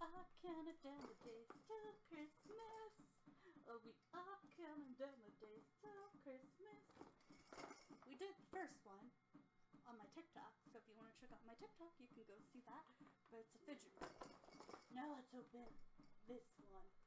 are counting down the days till Christmas. Oh, we are counting down the days till Christmas. We did the first one on my TikTok, so if you want to check out my TikTok, you can go see that. But it's a fidget. Now let's open this one.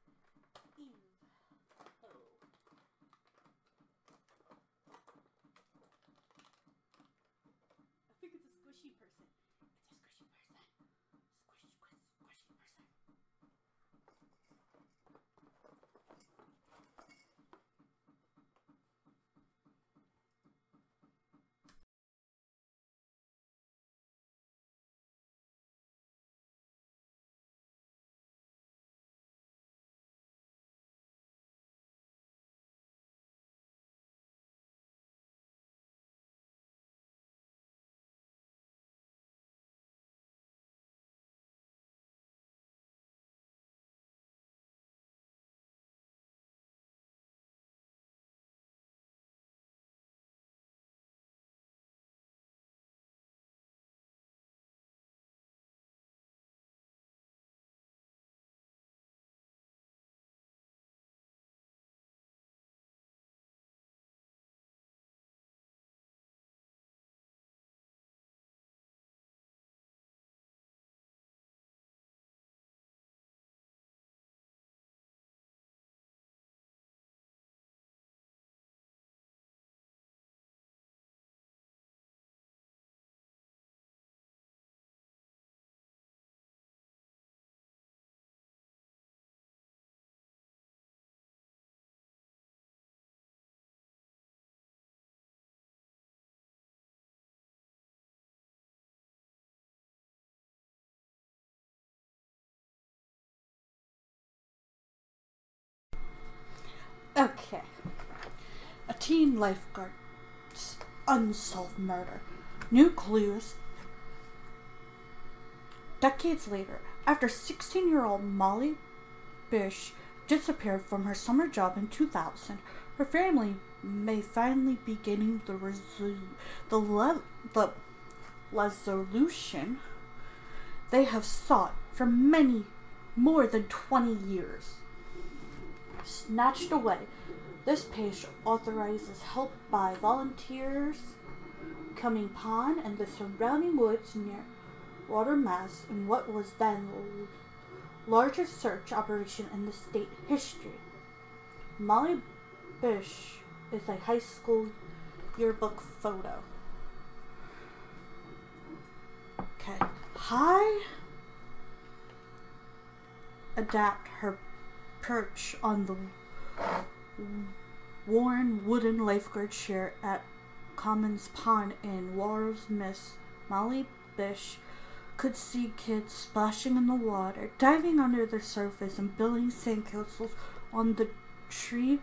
Okay. A teen lifeguard's unsolved murder. New clues. Decades later, after 16 year old Molly Bish disappeared from her summer job in 2000, her family may finally be getting the, resol- the, le- the resolution they have sought for many more than 20 years snatched away. This page authorizes help by volunteers Comins Pond and the surrounding woods near Watermass in what was then the largest search operation in the state history. Molly Bish is a high school yearbook photo. Okay. Hi. Adapt her perch on the worn wooden lifeguard chair at Comins Pond in Wars Miss Molly Bish could see kids splashing in the water, diving under the surface, and building sandcastles on the tree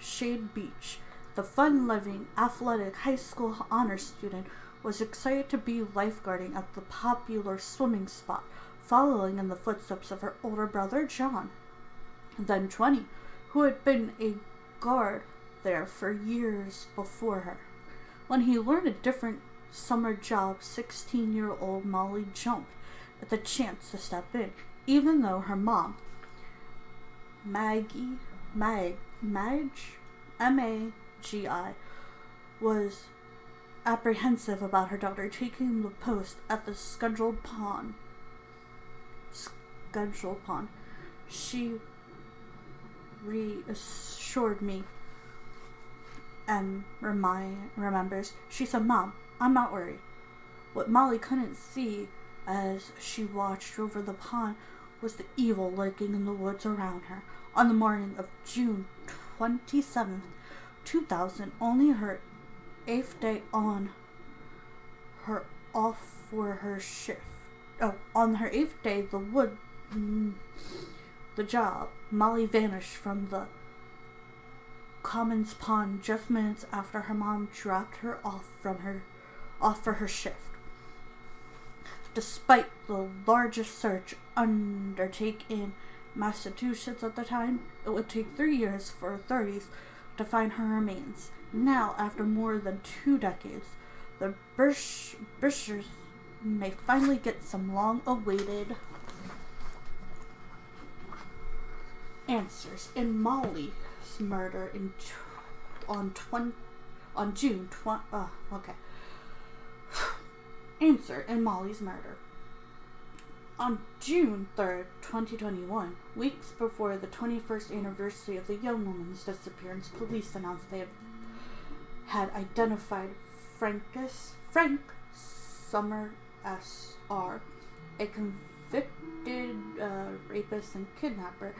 shade beach. The fun loving, athletic high school honor student was excited to be lifeguarding at the popular swimming spot, following in the footsteps of her older brother John then 20, who had been a guard there for years before her. When he learned a different summer job, 16 year old Molly jumped at the chance to step in, even though her mom, Maggie, Mag, Madge, M A G I, was apprehensive about her daughter taking the post at the scheduled pond. Scheduled pond. She reassured me and remind, remembers, she said, Mom, I'm not worried. What Molly couldn't see as she watched over the pond was the evil lurking in the woods around her. On the morning of June 27th, 2000, only her eighth day on her off for her shift. Oh, on her eighth day, the wood. Mm, The job, Molly vanished from the Comins Pond just minutes after her mom dropped her off from her off for her shift. Despite the largest search undertaken in Massachusetts at the time, it would take three years for authorities to find her remains. Now, after more than two decades, the Bishers may finally get some long awaited answers in Molly's murder in on twen- on June twen- uh, okay. Answer in Molly's murder. On June 3rd, 2021, weeks before the 21st anniversary of the young woman's disappearance, police announced they had identified Frankus, Frank Summer S.R., a convicted uh, rapist and kidnapper,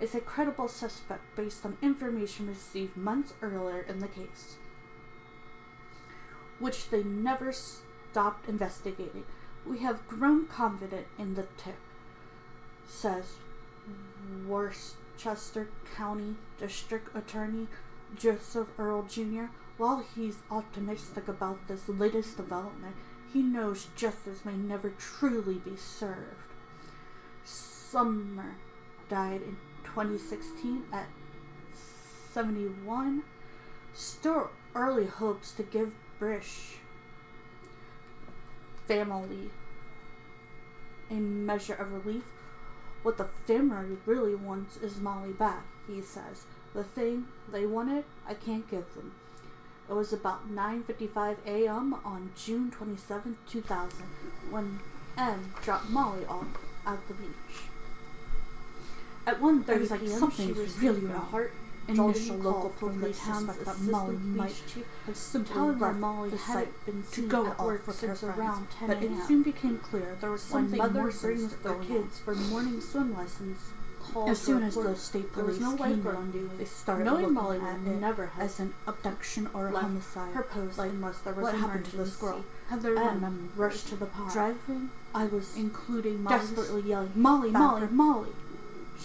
is a credible suspect based on information received months earlier in the case, which they never stopped investigating. We have grown confident in the tip, says Worcester County District Attorney Joseph Early Jr. While he's optimistic about this latest development, he knows justice may never truly be served. Summer died in 2016 at 71. Still early hopes to give Bish family a measure of relief. What the family really wants is Molly back, he says. The thing they wanted, I can't give them. It was about 9:55 a.m. on June 27, 2000, when M dropped Molly off at the beach. At 1:30 like p.m., she received really a wrong. heart Initial local the police suspect that Molly might have simply left Molly the site been to go at work with her friends. around 10 But it soon became clear there was something more their going kids for morning swim lessons As soon as the state was police no came in, they started Knowing looking Molly at it never as an abduction or a homicide. her post like, unless there was what happened to this emergency. girl? Have there Em been memories? rushed to the pond. Driving, I was including Molly's desperately yelling, Molly, Molly. Molly.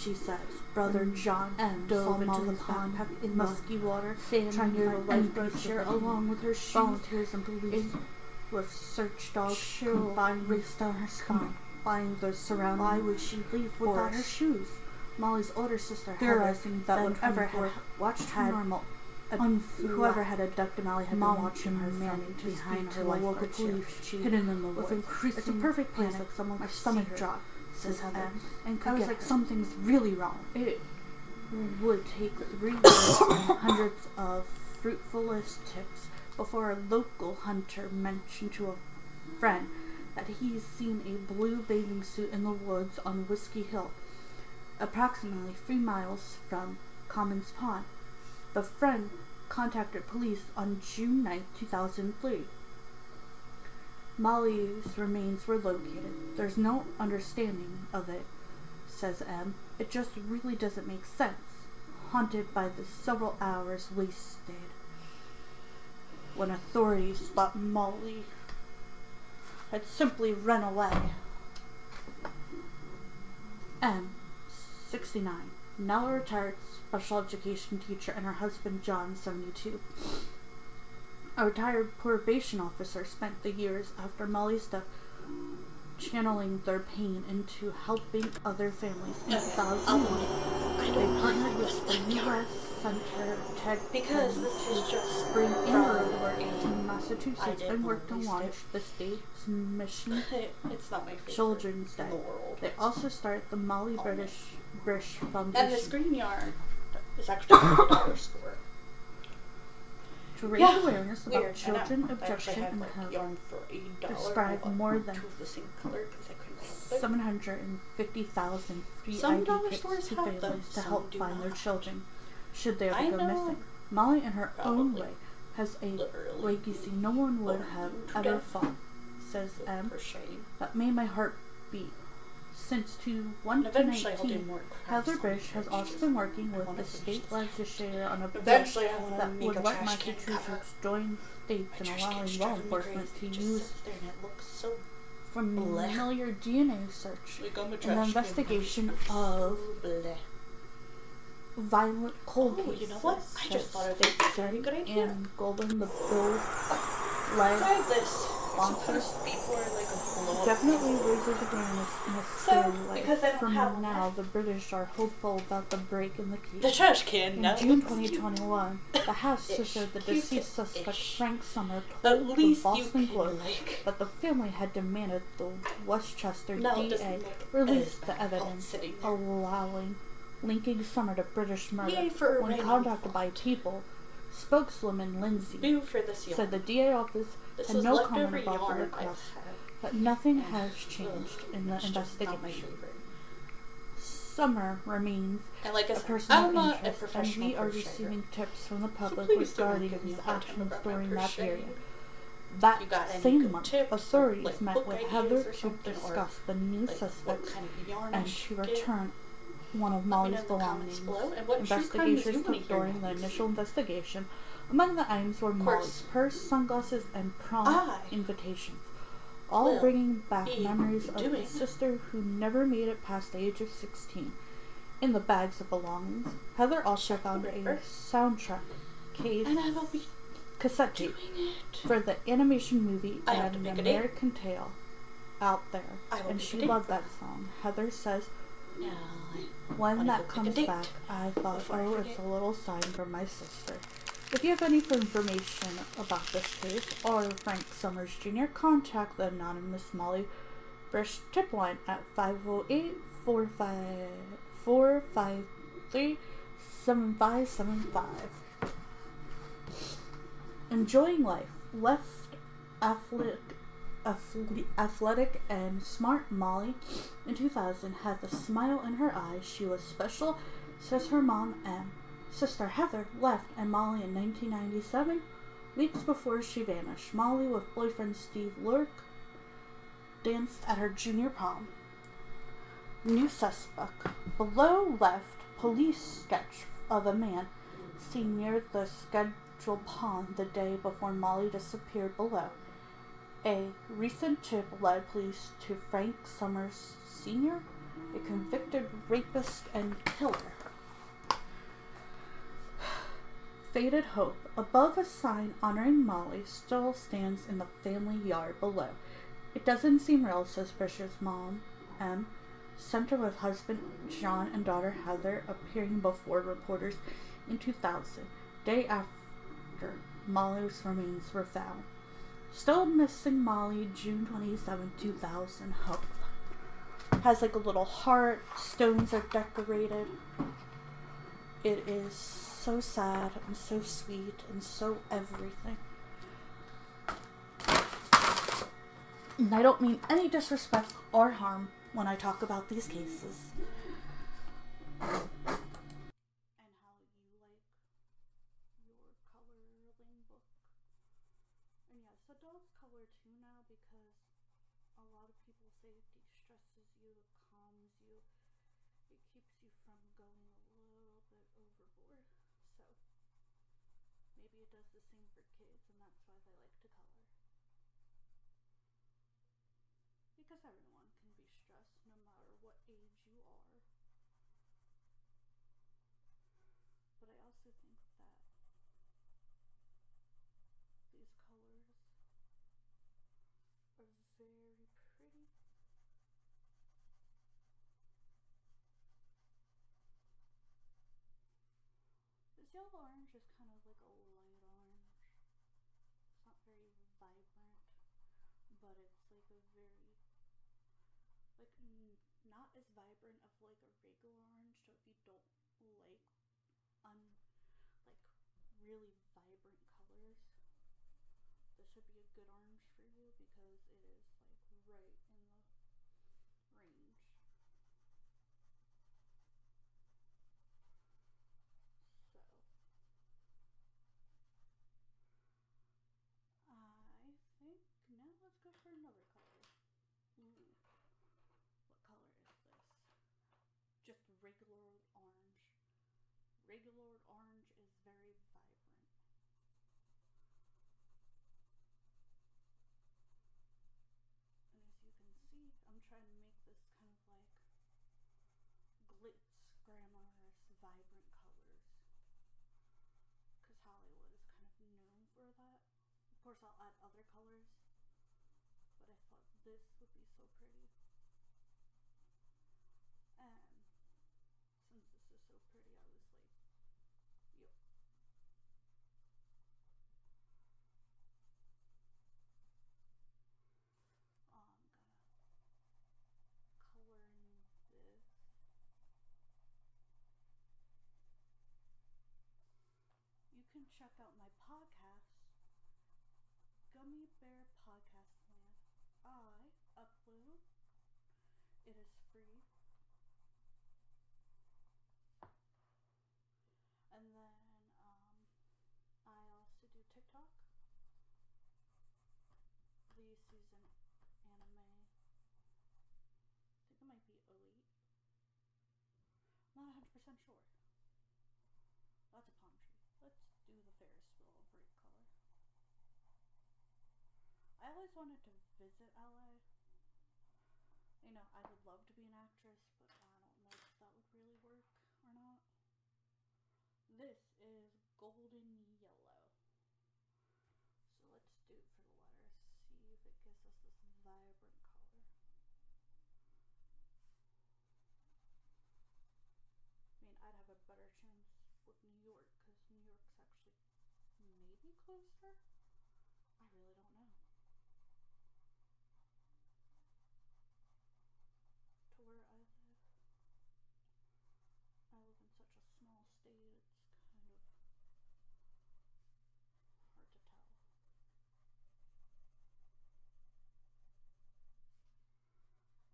She says. Brother mm-hmm. John M dove into the pond in musky water, trying to find the any lifeguard piece of chair along with her shoes. Volunteers and police with search dogs Chill combined raced down her spine. combined the surrounding Why would she leave without her shoes. Molly's older sister Theorizing that whenever had watched had normal, whoever had abducted Molly had been watching her and man to behind her to the local lifeguard chair, police hidden in the with woods. increasing It's a perfect place panic. that someone My stomach dropped, says Heather, uh, Heather. and I was like, her. something's really wrong. It would take three years and hundreds of fruitfulest tips before a local hunter mentioned to a friend that he's seen a blue bathing suit in the woods on Whiskey Hill, approximately three miles from Comins Pond. The friend contacted police on June 9, 2003. Molly's remains were located. There's no understanding of it, says M. It just really doesn't make sense. Haunted by the several hours wasted when authorities thought Molly had simply run away. M, 69, now a retired special education teacher, and her husband John, 72. A retired probation officer spent the years after Molly's death channeling their pain into helping other families. In 2001, um, they partnered with the U.S. Center Tech Because this is just Spring working. in Massachusetts did and worked to launch the state's mission it's not my favorite Children's Day. the. They also started the Molly oh, British British And Foundation this green yarn is actually a dollar store. To raise Yeah, awareness about Weird. Children abduction and like have yarn for a dollar. described more than the same color because I couldn't help it. 750,000 free Some ID dollar kits stores to families them, to help find their children should they ever go missing. Molly, in her own way, has a legacy no one would Oh, have ever thought, says M. That made my heart beat. Since to And 1 to eventually I'll 19, Heather on Bish has also been working with the state legislature on a bill Eventually I want to that would let. Massachusetts join states in allowing law enforcement to. It use sits there and it looks so familiar DNA search in the investigation of bleh. violent cold Oh, cases. you know what? I just thought of a State very Senate good idea. And Golden, the bill led. Sponsors Supposed before like a blow up. definitely raises awareness in a So, scary way. because I don't From have now, enough- the British are hopeful about the break in the case. The trash can. In now June looks 2021, the House Ish. said the Q-tip-ish. deceased suspect Frank Summer At told the least you Boston Globe like. that the family had demanded the Worcester No, DA release the evidence, sitting there. allowing linking Summer to British murder. Yay for when Raymond contacted by People, spokeswoman Lindsay for this said the DA office this was no comment about the yarn I've request, but nothing has changed ugh, in the it's just not my investigation. Summer remains And like I a said, person I'm of a interest, and we are receiving tips from the public don't regarding his a actions during that period. That you got same month, tips or, authorities like, met with Heather to discuss the new Like, suspects kind of and she get? returned one of Molly's know in the comments belongings. below. And what true crime news you Investigators took during the initial investigation. Among the items were. Molly's purse, sunglasses, and prom I invitations, all bringing back memories of doing- sister who never made it past the age of 16. In the bags of belongings, Heather also found a soundtrack case And I will be cassette tape for the animation movie I to An a date. American Tail out there, and a she loved that song. Heather says, Now, when that a comes back, I thought, oh, it's a little sign from my sister. If you have any information about this case or Frank Summers Jr., contact the anonymous Molly Bish tip line at 508 453 7575. Enjoying life. Left athletic, athletic and smart Molly in 2000 had the smile in her eyes. She was special, says her mom M. Sister Heather left and Molly in 1997, weeks before she vanished. Molly, with boyfriend Steve Lurk, danced at her junior prom. New suspect. Below left, police sketch of a man seen near the scheduled pond the day before Molly disappeared below. A recent tip led police to Frank Summers Sr., a convicted rapist and killer. Faded Hope. Above a sign honoring Molly still stands in the family yard below. It doesn't seem real, suspicious mom M. Center with husband John and daughter Heather appearing before reporters in 2000, day after Molly's remains were found. Still missing Molly, June 27, 2000. Hope. Has like a little heart, stones are decorated. It is so sad and so sweet and so everything. And I don't mean any disrespect or harm when I talk about these cases. And how you like your coloring book. And yes, adults color too now because a lot of people say it calms you, it keeps you from going a little bit overboard. So maybe it does the same for kids, and that's why they like to color. Because everyone can be stressed no matter what age you are. But I also think that these colors are very pretty. This yellow orange is kind of like a light orange. It's not very vibrant, but it's like a very like not as vibrant of like a regular orange. So if you don't like un like really vibrant colors, this would be a good orange for you because it is like right in the range. So I think now let's go for another color. Ooh. What color is this? Just regular orange. Regular orange is very vibrant. And as you can see, I'm trying to make this kind of like glitz, glamorous, vibrant colors. Because Hollywood is kind of known for that. Of course, I'll add other colors, this would be so pretty. And since this is so pretty, I was like, yup. Oh, I'm gonna color in this. It is free. And then um, I also do TikTok. The season anime. I think it might be Elite. Not 100% sure. That's a palm tree. Let's do the Ferris wheel bright color. I always wanted to visit LA. You know, I would love to be an actress, but I don't know if that would really work or not. This is golden yellow. So let's do it for the letters. See if it gives us this vibrant color. I mean, I'd have a better chance with New York because New York's actually maybe closer. I really don't know. To where I live. I live in such a small state, it's kind of hard to tell.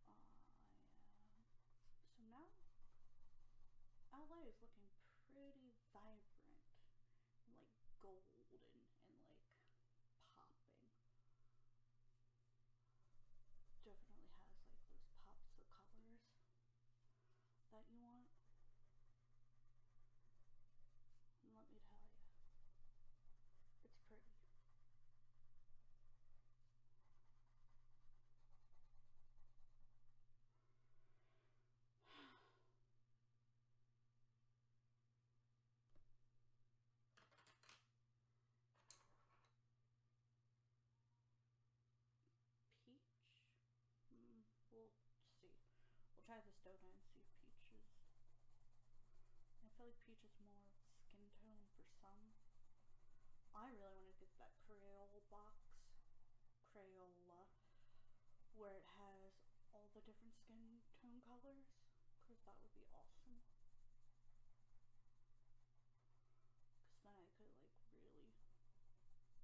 I am. So now LA is looking vibrant, like golden and like popping. Definitely has like those pops of colors that you want. And let me tell you, it's pretty. Peach? Hmm, we'll see. We'll try this donut and see if peach is. I feel like peach is more skin tone for some. I really want to get that Crayola box, Crayola, where it has all the different skin tone colors, because that would be awesome. Because then I could like really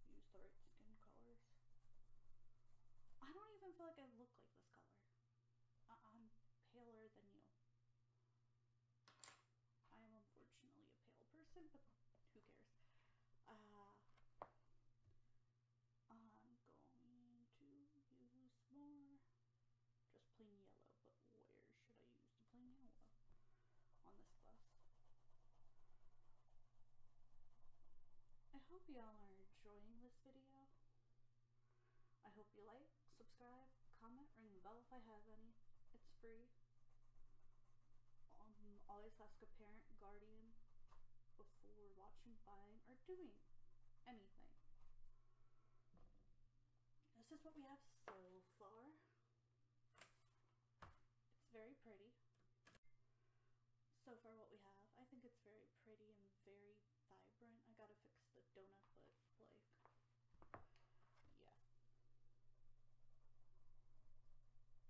use the right skin colors. I don't even feel like I look like this color. I- I'm paler than you. I am unfortunately a pale person, but who cares? Uh, I'm going to use more just plain yellow, but where should I use the plain yellow? On this glass. I hope y'all are enjoying this video. I hope you like, subscribe, comment, ring the bell if I have any. It's free. Um, always ask a parent, guardian before watching, buying, or doing anything. This is what we have so far. It's very pretty. So far what we have, I think it's very pretty and very vibrant. I gotta fix the donut, but like, yeah.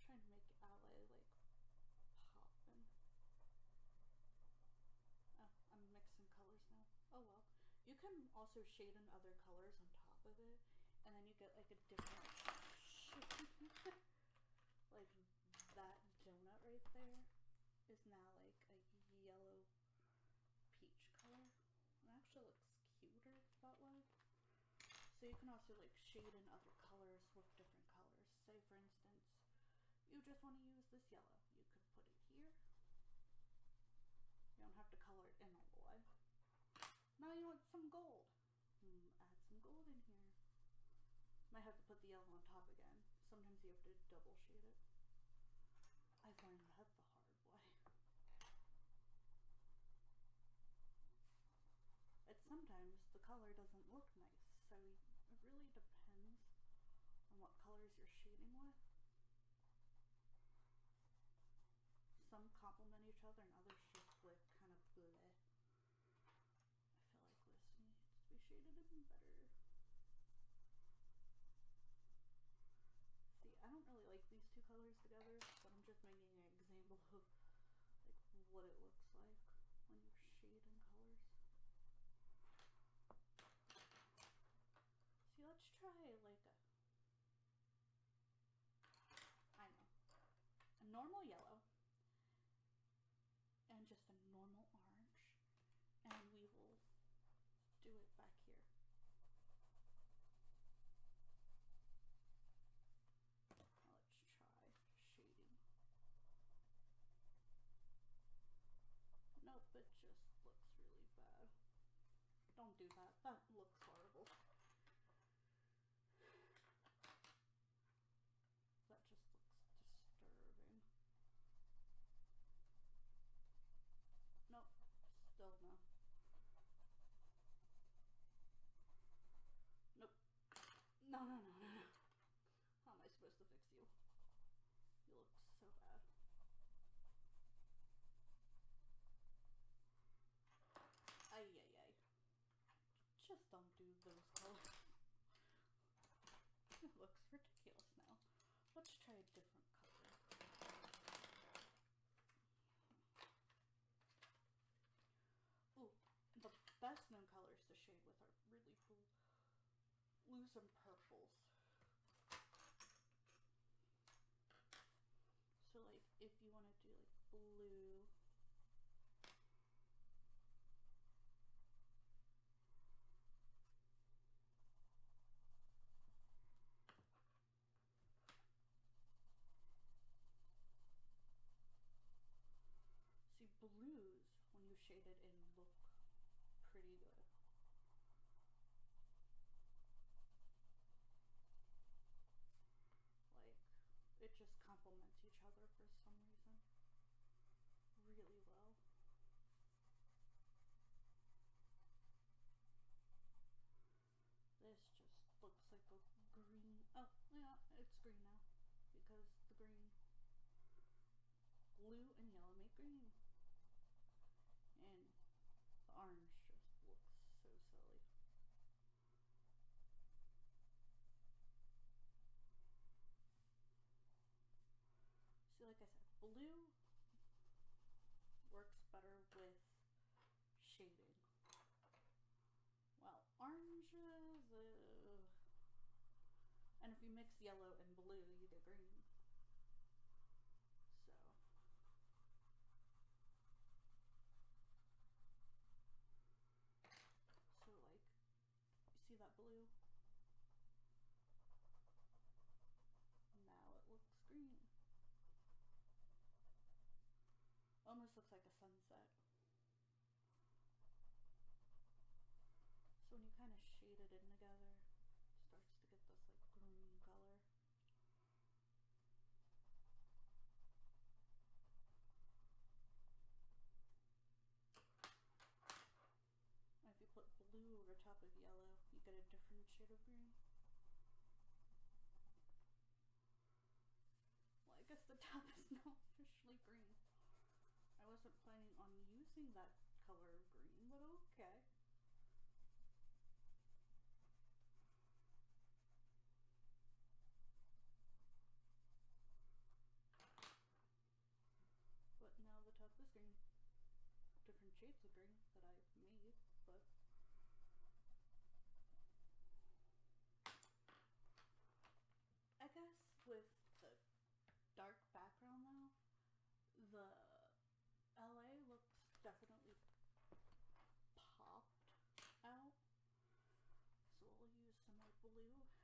trying to make LA like poppin'. Oh, I'm mixing colors now. Oh well. You can also shade in other colors on top of it, and then you get like a different shade. like that donut right there is now like a yellow peach color. It actually looks cuter that way. So you can also like shade in other colors with different colors. Say for instance, you just want to use this yellow. You could put it here. You don't have to color it in all the way. Now you want some gold. Hmm, add some gold in here. Might have to put the yellow on top again. Sometimes you have to double shade it. I've learned that the hard way. But sometimes the color doesn't look nice, so it really depends on what colors you're shading with. Some complement each other and others just look kind of bleh. I feel like this needs to be shaded in better. See, I don't really like these two colors together, but I'm just making an example of like what it looks like when you shade in colors. See, let's try like a, I know, a normal yellow. it back here. Now let's try shading. Nope, it just looks really bad. Don't do that. That looks horrible. That just looks disturbing. Nope, still no. Nope. No, no, no, no, no. How am I supposed to fix you? You look so bad. Ay, ay, ay. Just don't do those colors. It looks ridiculous now. Let's try a different color. Ooh, the best known colors to shade with are really cool blues and purples. So like if you want to do like blue See, blues, when you shade it in, look pretty good. Like, it just complements each other for some reason. Really well. This just looks like a green. Oh, yeah, it's green now. Because the green blue and yellow make green. And the orange just looks so silly. See, like I said, blue works better with shading. Well, oranges, uh, and if you mix yellow and blue, you get green. So. So like, you see that blue? Now it looks green. Looks like a sunset. So when you kind of shade it in together, it starts to get this like green color. If you put blue over top of yellow, you get a different shade of green. Well, I guess the top is now officially green. I wasn't on using that color green, but okay. But now the top is green. Different shades of green that I've made, but I guess with the dark background now, the LA looks definitely popped out. So we'll use some more blue.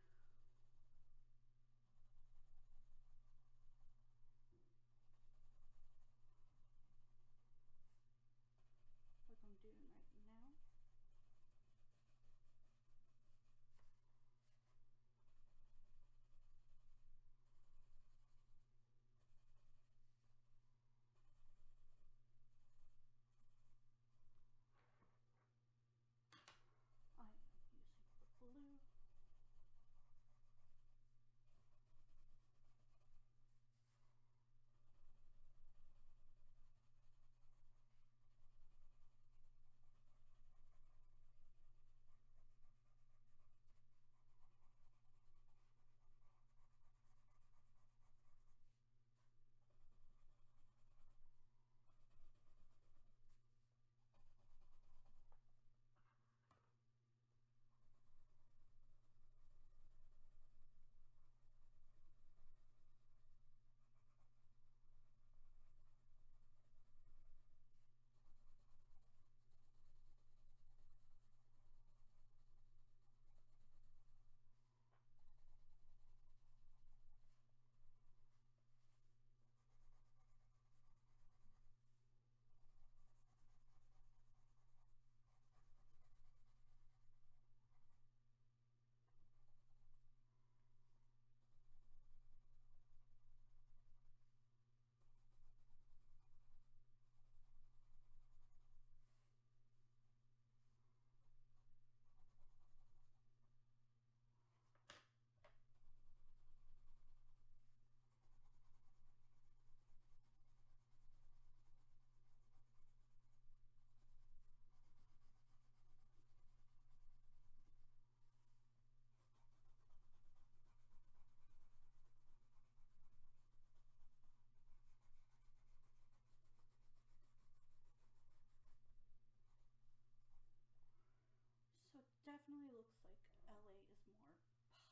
definitely looks like LA is more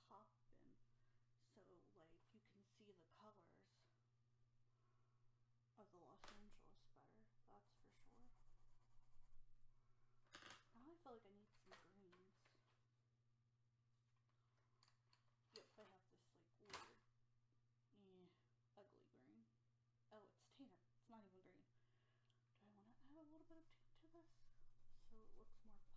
poppin'. So, like, you can see the colors of the Los Angeles better, that's for sure. Now I feel like I need some greens. Yep, I have this like weird, eh, ugly green. Oh, it's tan. It's not even green. Do I want to add a little bit of tint to this so it looks more